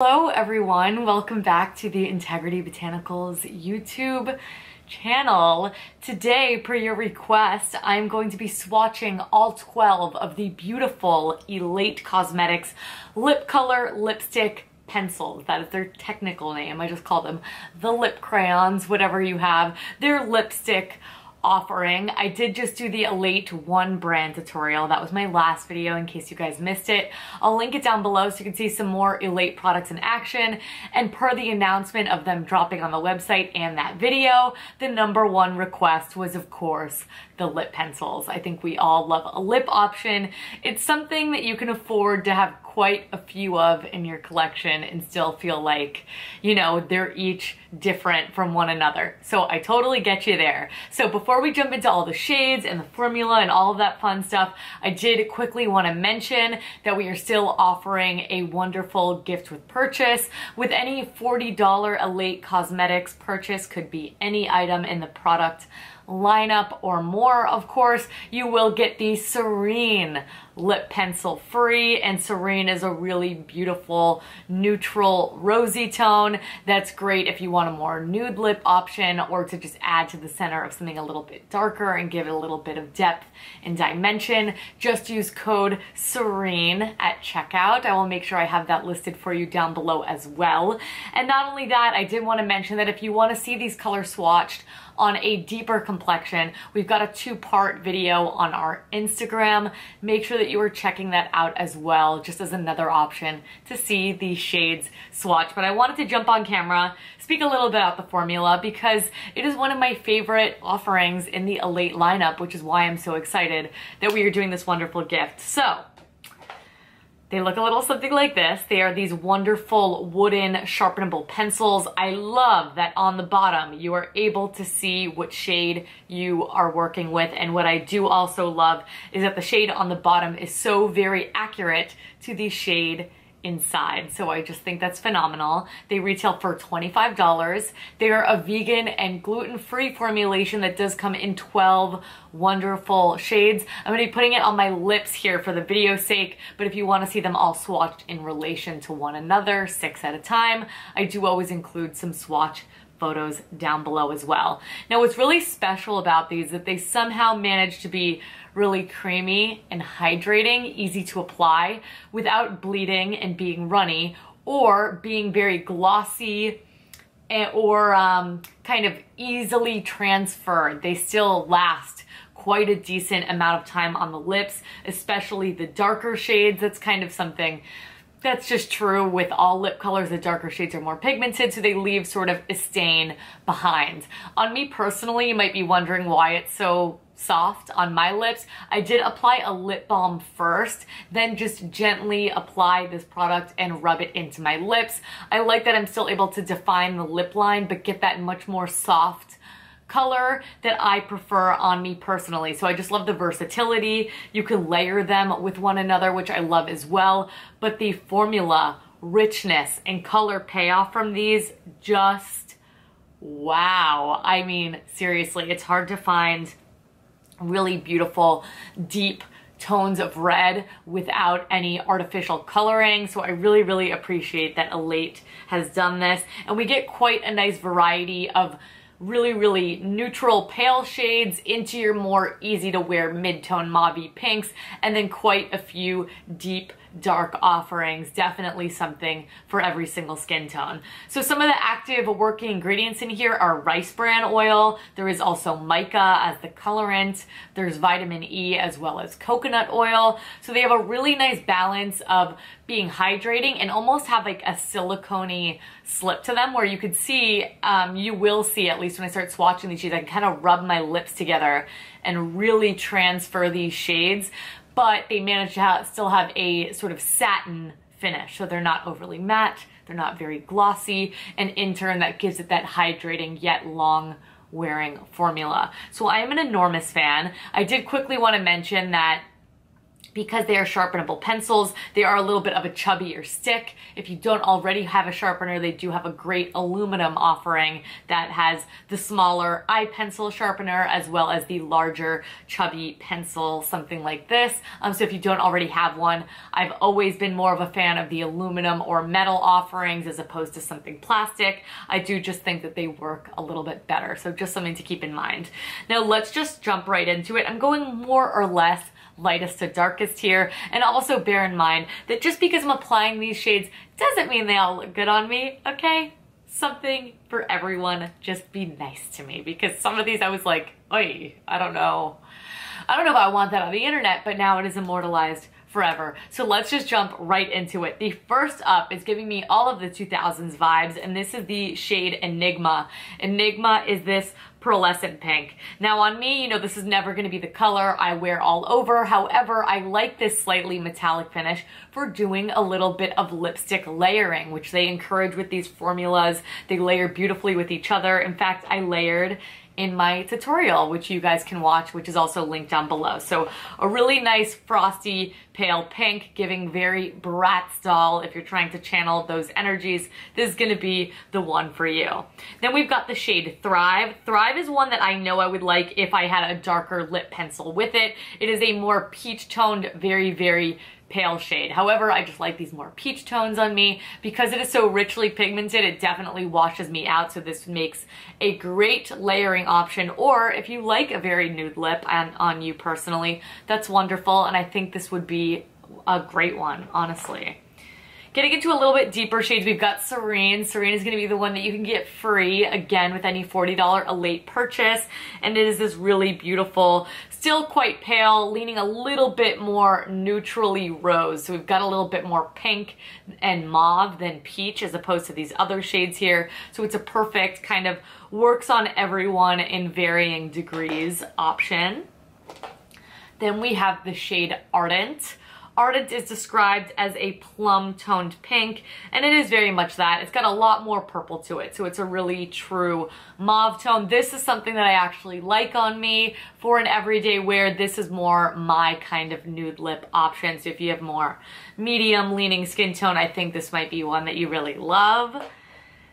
Hello everyone, welcome back to the Integrity Botanicals YouTube channel. Today, per your request, I'm going to be swatching all 12 of the beautiful Elate Cosmetics lip color lipstick pencils. That is their technical name. I just call them the lip crayons, whatever you have. They're lipstick offering. I did just do the Elate One brand tutorial. That was my last video in case you guys missed it. I'll link it down below so you can see some more Elate products in action. And per the announcement of them dropping on the website and that video, the number one request was of course the lip pencils. I think we all love a lip option. It's something that you can afford to have quite a few of in your collection and still feel like, you know, they're each different from one another. So I totally get you there. So before we jump into all the shades and the formula and all of that fun stuff, I did quickly want to mention that we are still offering a wonderful gift with purchase. With any $40 Elate Cosmetics purchase, could be any item in the product lineup or more, of course, you will get the Serene lip pencil free and Serene is a really beautiful neutral rosy tone that's great if you want a more nude lip option or to just add to the center of something a little bit darker and give it a little bit of depth and dimension. Just use code SERENE at checkout. I will make sure I have that listed for you down below as well. And not only that, I did want to mention that if you want to see these colors swatched on a deeper complexion. We've got a two-part video on our Instagram. Make sure that you are checking that out as well, just as another option to see these shades swatch. But I wanted to jump on camera, speak a little bit about the formula because it is one of my favorite offerings in the Elate lineup, which is why I'm so excited that we are doing this wonderful gift. So they look a little something like this. They are these wonderful wooden sharpenable pencils. I love that on the bottom you are able to see what shade you are working with. And what I do also love is that the shade on the bottom is so very accurate to the shade inside. So I just think that's phenomenal. They retail for $25. They are a vegan and gluten-free formulation that does come in 12 wonderful shades. I'm to be putting it on my lips here for the video sake, but if you want to see them all swatched in relation to one another, six at a time, I do always include some swatch photos down below as well. Now what's really special about these is that they somehow manage to be really creamy and hydrating, easy to apply without bleeding and being runny or being very glossy or um, kind of easily transferred. They still last quite a decent amount of time on the lips, especially the darker shades. That's kind of something that's just true with all lip colors. The darker shades are more pigmented, so they leave sort of a stain behind. On me personally, you might be wondering why it's so soft on my lips. I did apply a lip balm first, then just gently apply this product and rub it into my lips. I like that I'm still able to define the lip line, but get that much more soft color that I prefer on me personally. So I just love the versatility. You can layer them with one another, which I love as well. But the formula, richness, and color payoff from these just wow. I mean, seriously, it's hard to find really beautiful, deep tones of red without any artificial coloring. So I really, really appreciate that Elate has done this. And we get quite a nice variety of really, really neutral pale shades into your more easy to wear mid-tone mauve pinks, and then quite a few deep dark offerings, definitely something for every single skin tone. So some of the active working ingredients in here are rice bran oil. There is also mica as the colorant. There's vitamin E as well as coconut oil. So they have a really nice balance of being hydrating and almost have like a silicone slip to them where you could see, um, you will see at least when I start swatching these shades, I can kind of rub my lips together and really transfer these shades but they manage to have, still have a sort of satin finish. So they're not overly matte, they're not very glossy, and in turn that gives it that hydrating yet long wearing formula. So I am an enormous fan. I did quickly want to mention that because they are sharpenable pencils. They are a little bit of a chubbier stick. If you don't already have a sharpener, they do have a great aluminum offering that has the smaller eye pencil sharpener as well as the larger chubby pencil, something like this. Um, so if you don't already have one, I've always been more of a fan of the aluminum or metal offerings as opposed to something plastic. I do just think that they work a little bit better. So just something to keep in mind. Now let's just jump right into it. I'm going more or less lightest to darkest here. And also bear in mind that just because I'm applying these shades doesn't mean they all look good on me, okay? Something for everyone, just be nice to me because some of these I was like, oi, I don't know. I don't know if I want that on the internet, but now it is immortalized forever. So let's just jump right into it. The first up is giving me all of the 2000s vibes, and this is the shade Enigma. Enigma is this pearlescent pink. Now on me, you know, this is never gonna be the color I wear all over. However, I like this slightly metallic finish for doing a little bit of lipstick layering, which they encourage with these formulas. They layer beautifully with each other. In fact, I layered in my tutorial, which you guys can watch, which is also linked down below. So a really nice frosty pale pink, giving very Bratz doll. If you're trying to channel those energies, this is gonna be the one for you. Then we've got the shade Thrive. Thrive is one that I know I would like if I had a darker lip pencil with it. It is a more peach toned, very, very pale shade. However, I just like these more peach tones on me. Because it is so richly pigmented, it definitely washes me out. So this makes a great layering option. Or if you like a very nude lip and on you personally, that's wonderful. And I think this would be a great one, honestly. Getting into a little bit deeper shades, we've got Serene. Serene is going to be the one that you can get free, again, with any $40 Elate purchase. And it is this really beautiful, still quite pale, leaning a little bit more neutrally rose. So we've got a little bit more pink and mauve than peach as opposed to these other shades here. So it's a perfect kind of works on everyone in varying degrees option. Then we have the shade Ardent. Ardent is described as a plum toned pink, and it is very much that. It's got a lot more purple to it, so it's a really true mauve tone. This is something that I actually like on me for an everyday wear. This is more my kind of nude lip option, so if you have more medium leaning skin tone, I think this might be one that you really love.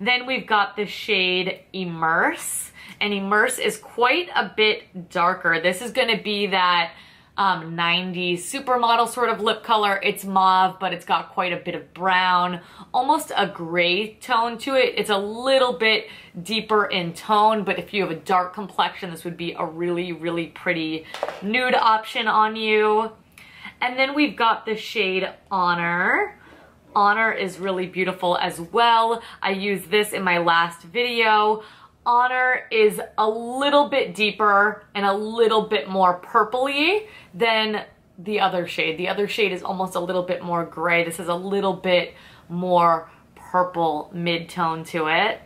Then we've got the shade Immerse, and Immerse is quite a bit darker. This is gonna be that um, 90s supermodel sort of lip color. It's mauve, but it's got quite a bit of brown, almost a gray tone to it. It's a little bit deeper in tone, but if you have a dark complexion, this would be a really, really pretty nude option on you. And then we've got the shade Honour. Honour is really beautiful as well. I used this in my last video. Honour is a little bit deeper and a little bit more purpley than the other shade. The other shade is almost a little bit more gray. This is a little bit more purple mid-tone to it.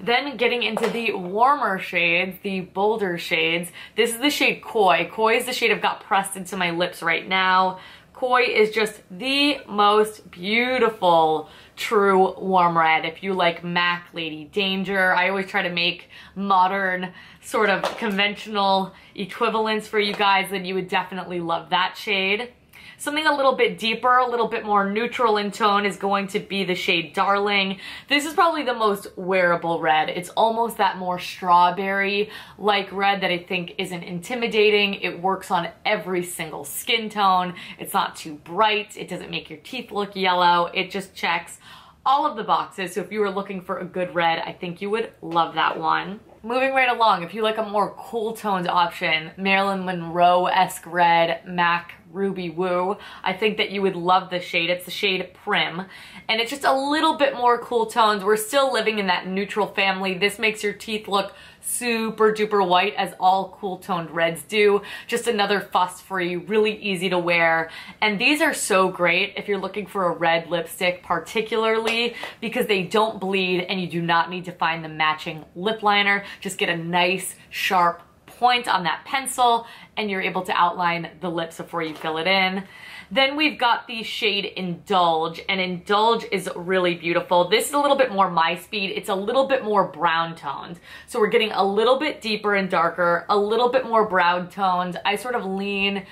Then getting into the warmer shades, the bolder shades, this is the shade Coy. Coy is the shade I've got pressed into my lips right now. Coy is just the most beautiful true warm red. If you like MAC Lady Danger, I always try to make modern sort of conventional equivalents for you guys, then you would definitely love that shade. Something a little bit deeper, a little bit more neutral in tone is going to be the shade Darling. This is probably the most wearable red. It's almost that more strawberry-like red that I think isn't intimidating. It works on every single skin tone. It's not too bright. It doesn't make your teeth look yellow. It just checks all of the boxes. So if you were looking for a good red, I think you would love that one. Moving right along, if you like a more cool toned option, Marilyn Monroe-esque red, MAC Ruby Woo. I think that you would love the shade. It's the shade Prim. And it's just a little bit more cool tones. We're still living in that neutral family. This makes your teeth look super duper white as all cool toned reds do. Just another fuss free, really easy to wear. And these are so great if you're looking for a red lipstick particularly because they don't bleed and you do not need to find the matching lip liner. Just get a nice sharp point on that pencil and you're able to outline the lips before you fill it in. Then we've got the shade Indulge, and Indulge is really beautiful. This is a little bit more my speed. It's a little bit more brown toned. So we're getting a little bit deeper and darker, a little bit more brown toned. I sort of lean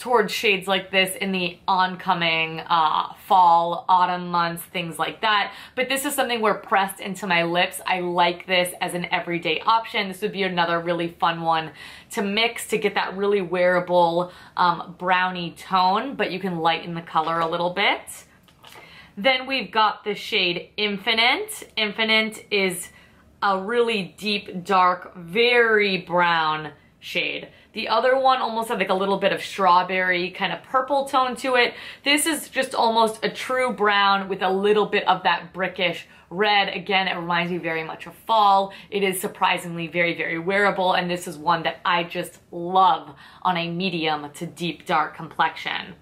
towards shades like this in the oncoming uh, fall, autumn months, things like that. But this is something where pressed into my lips, I like this as an everyday option. This would be another really fun one to mix to get that really wearable um, brownie tone, but you can lighten the color a little bit. Then we've got the shade Infinite. Infinite is a really deep, dark, very brown shade. The other one almost had like a little bit of strawberry kind of purple tone to it. This is just almost a true brown with a little bit of that brickish red. Again, it reminds me very much of fall. It is surprisingly very, very wearable. And this is one that I just love on a medium to deep dark complexion.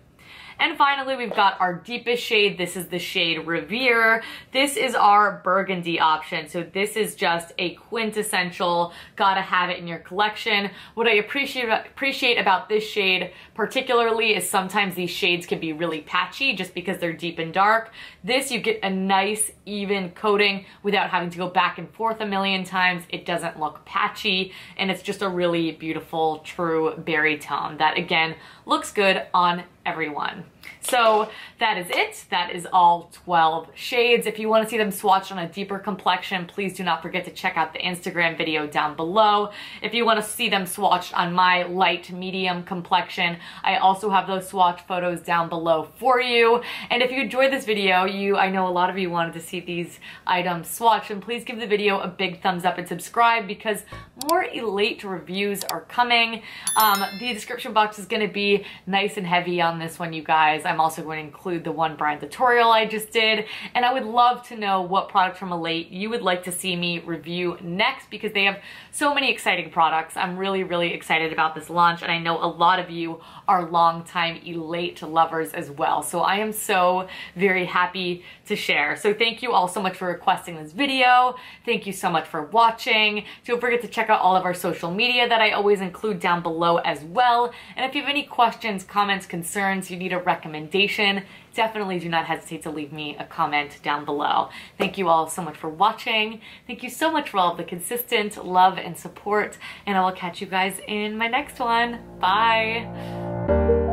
And finally, we've got our deepest shade. This is the shade Revere. This is our burgundy option. So this is just a quintessential, gotta have it in your collection. What I appreciate, appreciate about this shade particularly is sometimes these shades can be really patchy just because they're deep and dark. This, you get a nice even coating without having to go back and forth a million times. It doesn't look patchy and it's just a really beautiful, true berry tone that again, looks good on everyone. So that is it. That is all 12 shades. If you want to see them swatched on a deeper complexion, please do not forget to check out the Instagram video down below. If you want to see them swatched on my light medium complexion, I also have those swatch photos down below for you. And if you enjoyed this video, you I know a lot of you wanted to see these items swatched, and please give the video a big thumbs up and subscribe because more Elate reviews are coming. Um, the description box is going to be nice and heavy on this one, you guys. I'm also going to include the one brand tutorial I just did. And I would love to know what product from Elate you would like to see me review next because they have so many exciting products. I'm really, really excited about this launch. And I know a lot of you are longtime Elate lovers as well. So I am so very happy to share. So thank you all so much for requesting this video. Thank you so much for watching. Don't forget to check out all of our social media that I always include down below as well. And if you have any questions, comments, concerns, you need a recommendation, definitely do not hesitate to leave me a comment down below. Thank you all so much for watching. Thank you so much for all the consistent love and support, and I will catch you guys in my next one. Bye.